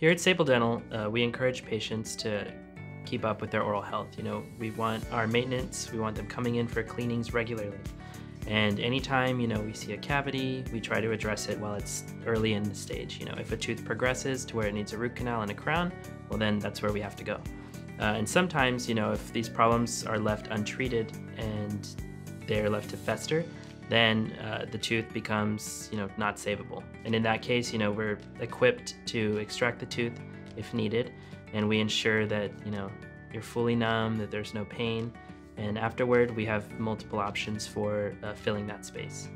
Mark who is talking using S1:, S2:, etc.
S1: Here at Sabal Dental, uh, we encourage patients to keep up with their oral health. You know, we want our maintenance, we want them coming in for cleanings regularly. And anytime, you know, we see a cavity, we try to address it while it's early in the stage. You know, if a tooth progresses to where it needs a root canal and a crown, well then that's where we have to go. Uh, and sometimes, you know, if these problems are left untreated and they're left to fester, then uh, the tooth becomes, you know, not savable. And in that case, you know, we're equipped to extract the tooth if needed, and we ensure that, you know, you're fully numb, that there's no pain, and afterward, we have multiple options for uh, filling that space.